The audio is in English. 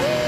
Woo!